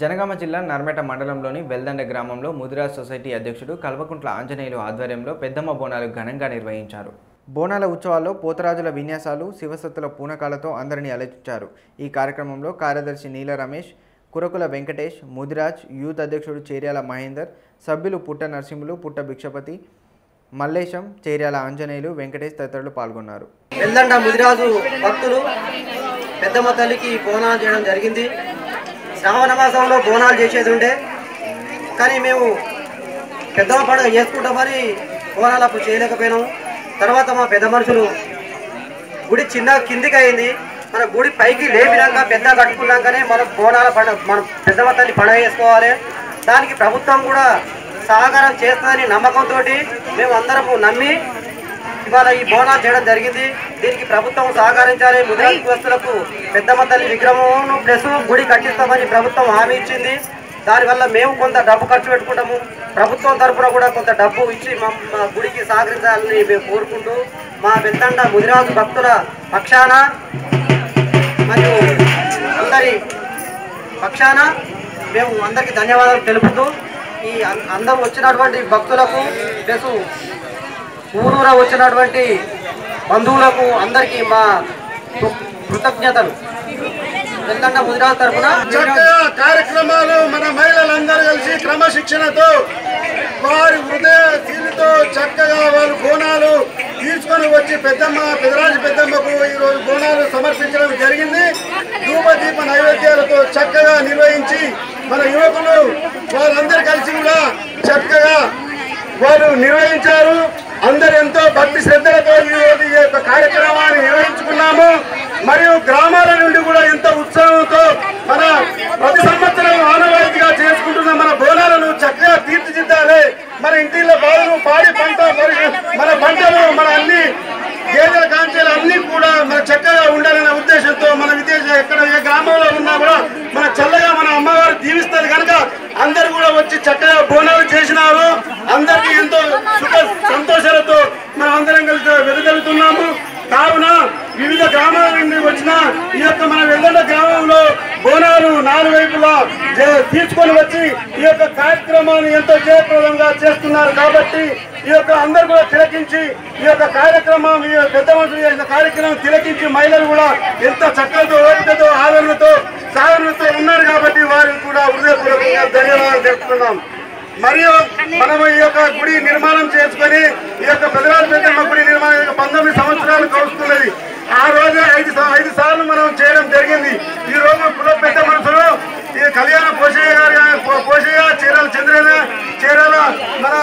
జనగామ జిల్లా నర్మేట మండలంలోని వెల్దండ గ్రామంలో ముదిరాజ్ సొసైటీ అధ్యక్షుడు కల్వకుంట్ల ఆంజనేయులు ఆధ్వర్యంలో పెద్దమ్మ బోనాలు ఘనంగా నిర్వహించారు. బోనాల ఉత్సవాల్లో పోతరాజుల విన్యాసాలు శివసత్తుల పూనకాలతో అందరినీ అలచించారు ఈ కార్యక్రమంలో కార్యదర్శి నీల రమేష్ కురకుల వెంకటేష్ ముదిరాజ్ యూత్ అధ్యక్షుడు చేర్యాల మహేందర్ సభ్యులు పుట్ట నరసింహులు పుట్ట భిక్షపతి మల్లేశం చేర్యాల ఆంజనేయులు వెంకటేష్ తదితరులు పాల్గొన్నారు. వెల్దండ ముదిరాజు భక్తులు పెద్దమ్మ తల్లికి బోనాలు చేయడం జరిగింది. శ్రావణ బోనాలు చేసేది ఉండే. కానీ మేము పెద్దమ్మ పండుగ చేసుకుంటామని బోనాలు అప్పుడు చేయలేకపోయినాము. తర్వాత మా పెద్ద మనుషులు గుడి చిన్న కిందికి అయింది. మన గుడి పైకి లేపినాక పెద్ద కట్టుకున్నాకనే మనం బోనాల పండుగ మనం పెద్దమ్మ తల్లి పండుగ చేసుకోవాలి. దానికి ప్రభుత్వం కూడా సహకారం చేస్తుందని నమ్మకంతో మేము అందరము నమ్మి ఇవాళ ఈ బోనాలు చేయడం జరిగింది. దీనికి ప్రభుత్వం సహకరించాలి. ముద్రాస్తులకు పెద్దమ్మ తల్లి విగ్రహం ప్లస్ గుడి కట్టిస్తామని ప్రభుత్వం హామీ ఇచ్చింది. దానివల్ల మేము కొంత డబ్బు ఖర్చు పెట్టుకుంటాము. ప్రభుత్వం తరఫున కూడా కొంత డబ్బు ఇచ్చి మా మా గుడికి సహకరించాలని మేము కోరుకుంటూ మా పెద్దండ ముదిరాజు భక్తుల పక్షాన మరియు అందరి పక్షాన మేము అందరికీ ధన్యవాదాలు తెలుపుతూ ఈ అందరూ వచ్చినటువంటి భక్తులకు ప్లస్ ఊరూర వచ్చినటువంటి బంధువులకు అందరికీ మా కృతజ్ఞతలు. ఎందుకంటే గుజరాత్ తరఫున చక్కగా కార్యక్రమాలు మన మహిళలందరూ కలిసి క్రమశిక్షణతో వారి హృదయ తీరుతో చక్కగా వాళ్ళు బోనాలు తీసుకొని వచ్చి పెద్దమ్మ పెదరాజు పెద్దమ్మకు ఈరోజు బోనాలు సమర్పించడం జరిగింది. ధూప దీప నైవేద్యాలతో చక్కగా నిర్వహించి మన యువకులు వారందరూ కలిసి కూడా చక్కగా వారు నిర్వహించారు. అందరు ఎంతో భక్తి శ్రద్ధలతో ఈ యొక్క కార్యక్రమాన్ని నిర్వహించుకున్నాము. మరియు గ్రామాల నుండి కూడా ఎంతో ఉత్సాహంతో మన ప్రతి సంవత్సరం ఆనవాయితీగా చేసుకుంటున్న మన బోనాలను చక్కగా తీర్చిదిద్దాలి. మన ఇంటిలో బాధలు పాడి పంట మరి మన పంటలు మన అన్ని గేదెల కాంచెలు అన్ని కూడా మన చక్కగా ఉండాలనే ఉద్దేశంతో మన విదేశ ఎక్కడ ఏ గ్రామంలో ఉన్నా కూడా మన చల్లగా మన అమ్మవారు దీవిస్తారు కనుక అందరూ కూడా వచ్చి చక్కగా బోనాలు చేసినారు అందరికీ ఎంతో సుఖ సంతోషాలతో మనం అందరం వెదజల్లుతున్నాము. కావున వివిధ గ్రామాల నుండి వచ్చిన ఈ యొక్క మన వెల్లడ గ్రామంలో బోనాలు నాలుగు వైపులా తీసుకొని వచ్చి ఈ యొక్క కార్యక్రమాన్ని ఎంతో జయప్రదంగా చేస్తున్నారు కాబట్టి ఈ యొక్క అందరు కూడా తిలకించి ఈ యొక్క కార్యక్రమం ఈ యొక్క పెద్ద మనుషులు చేసిన కార్యక్రమం తిలకించి మహిళలు కూడా ఎంత చక్కలతో ఓపికతో ఆదరణతో సాధనతో ఉన్నారు కాబట్టి వారికి కూడా హృదయపూర్వకంగా ధన్యవాదాలు తెలుపుతున్నాం. మరియు మనము ఈ యొక్క గుడి నిర్మాణం చేసుకొని ఈ యొక్క పెదరాజు పెద్ద గుడి పంతొమ్మిది సంవత్సరాలు కలుస్తున్నది ఆ రోజే ఐదు ఐదు సార్లు మనం చేయడం జరిగింది. ఈ రోజు కుల పెద్ద మనుషులు ఈ కళ్యాణ పోషయ్య గారు పోషయ్య చీరాల చంద్రన చీరాల మన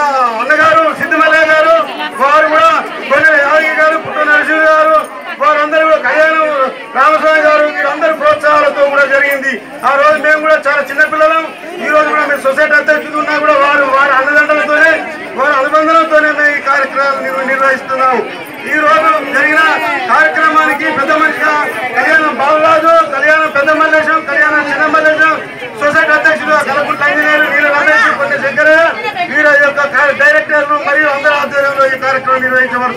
అన్నగారు సిద్ధిమల్లయ్య గారు వారు కూడా కొన్ని యాదగిరి గారు పుట్ట నరసింహ గారు వారందరూ కూడా కళ్యాణం రామస్వామి గారు వీరందరూ ప్రోత్సాహాలతో కూడా జరిగింది. ఆ రోజు మేము కూడా చాలా చిన్నపిల్లలం ఈ రోజు కూడా మేము సొసైటీ అధ్యక్షులు ఉన్నా కూడా వారు వారి అన్నదండలతోనే వారి అనుబంధంతోనే మేము ఈ కార్యక్రమాలు నిర్వహిస్తున్నాము. నిర్వహిస్తున్నాం ఈ రోజు జరిగిన కార్యక్రమానికి పెద్ద మనిషిగా కళ్యాణం బాలరాజు కళ్యాణం పెద్ద మల్లేశం కళ్యాణం చిన్న మల్లేశం సొసైటీ అధ్యక్షుడు కలకుంట ఇంజనీర్ వీళ్ళ రమేష్ కొన్ని శంకర్ వీళ్ళ యొక్క డైరెక్టర్ మరియు అందరి ఆధ్వర్యంలో ఈ కార్యక్రమం నిర్వహించబడుతుంది.